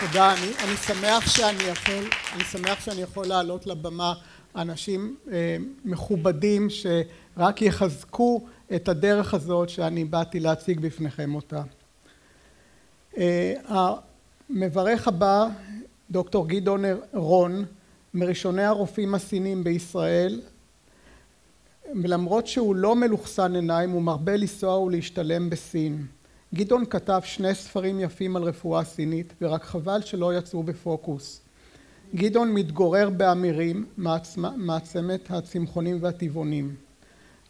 תודה, אני, אני שמח שאני יכול, אני שמח שאני יכול לעלות לבמה אנשים אה, מכובדים שרק יחזקו את הדרך הזאת שאני באתי להציג בפניכם אותה. אה, המברך הבא, דוקטור גדעון רון, מראשוני הרופאים הסינים בישראל, למרות שהוא לא מלוכסן עיניים הוא מרבה לנסוע ולהשתלם בסין. גדעון כתב שני ספרים יפים על רפואה סינית ורק חבל שלא יצאו בפוקוס. גדעון מתגורר באמירים, מעצמת הצמחונים והטבעונים.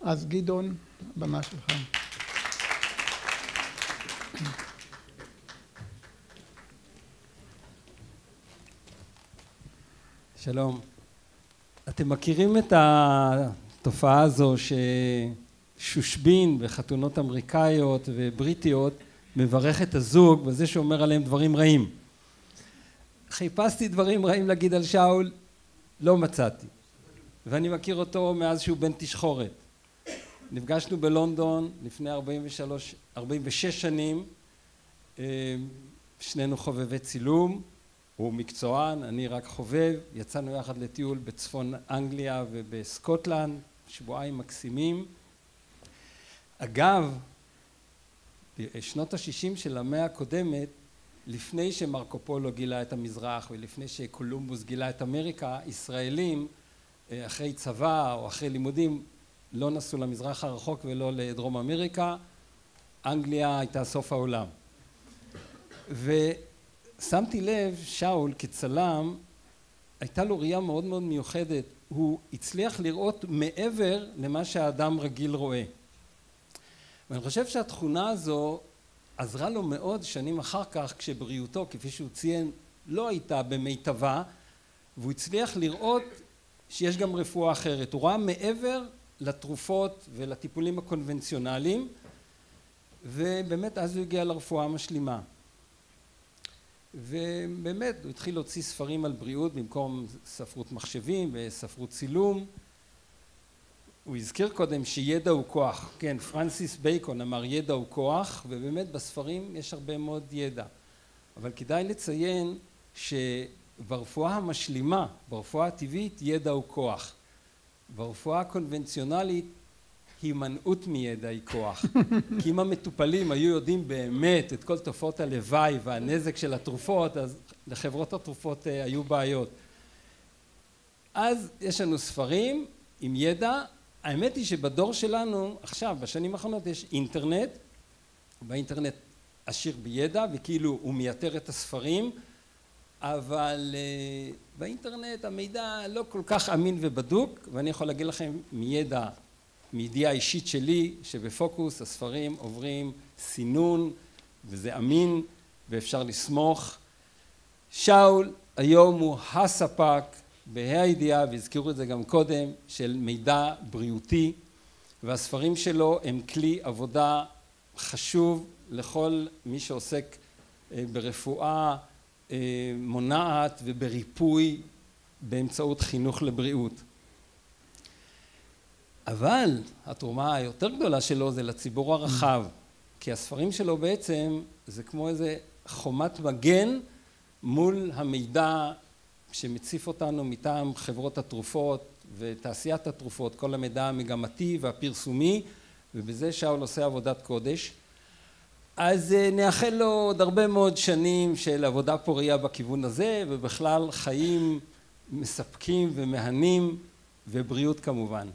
אז גדעון, במה שלך. שלום. אתם מכירים את התופעה הזו ששושבין בחתונות אמריקאיות ובריטיות מברך את הזוג וזה שאומר עליהם דברים רעים. חיפשתי דברים רעים להגיד על שאול, לא מצאתי. ואני מכיר אותו מאז שהוא בן תשחורת. נפגשנו בלונדון לפני 43, 46 שנים, אה, שנינו חובבי צילום, הוא מקצוען, אני רק חובב, יצאנו יחד לטיול בצפון אנגליה ובסקוטלנד, שבועיים מקסימים. אגב, בשנות ה-60 של המאה הקודמת, לפני שמרקו פולו גילה את המזרח ולפני שקולומבוס גילה את אמריקה, ישראלים אה, אחרי צבא או אחרי לימודים לא נסעו למזרח הרחוק ולא לדרום אמריקה, אנגליה הייתה סוף העולם. ושמתי לב, שאול כצלם, הייתה לו ראייה מאוד מאוד מיוחדת, הוא הצליח לראות מעבר למה שהאדם רגיל רואה. ואני חושב שהתכונה הזו עזרה לו מאוד שנים אחר כך כשבריאותו כפי שהוא ציין לא הייתה במיטבה והוא הצליח לראות שיש גם רפואה אחרת. הוא ראה מעבר לתרופות ולטיפולים הקונבנציונליים ובאמת אז הוא הגיע לרפואה המשלימה. ובאמת הוא התחיל להוציא ספרים על בריאות במקום ספרות מחשבים וספרות צילום הוא הזכיר קודם שידע הוא כוח, כן פרנסיס בייקון אמר ידע הוא כוח ובאמת בספרים יש הרבה מאוד ידע. אבל כדאי לציין שברפואה המשלימה, ברפואה הטבעית ידע הוא כוח. ברפואה הקונבנציונלית הימנעות מידע היא כוח. כי אם המטופלים היו יודעים באמת את כל תופעות הלוואי והנזק של התרופות אז לחברות התרופות אה, היו בעיות. אז יש לנו ספרים עם ידע האמת היא שבדור שלנו עכשיו בשנים האחרונות יש אינטרנט באינטרנט עשיר בידע וכאילו הוא מייתר את הספרים אבל אה, באינטרנט המידע לא כל כך אמין ובדוק ואני יכול להגיד לכם מידע מידיעה אישית שלי שבפוקוס הספרים עוברים סינון וזה אמין ואפשר לסמוך. שאול היום הוא הספק בה"א הידיעה והזכירו את זה גם קודם של מידע בריאותי והספרים שלו הם כלי עבודה חשוב לכל מי שעוסק אה, ברפואה אה, מונעת ובריפוי באמצעות חינוך לבריאות. אבל התרומה היותר גדולה שלו זה לציבור הרחב כי הספרים שלו בעצם זה כמו איזה חומת מגן מול המידע שמציף אותנו מטעם חברות התרופות ותעשיית התרופות, כל המידע המגמתי והפרסומי ובזה שאול עושה עבודת קודש. אז אה, נאחל לו עוד הרבה מאוד שנים של עבודה פורייה בכיוון הזה ובכלל חיים מספקים ומהנים ובריאות כמובן.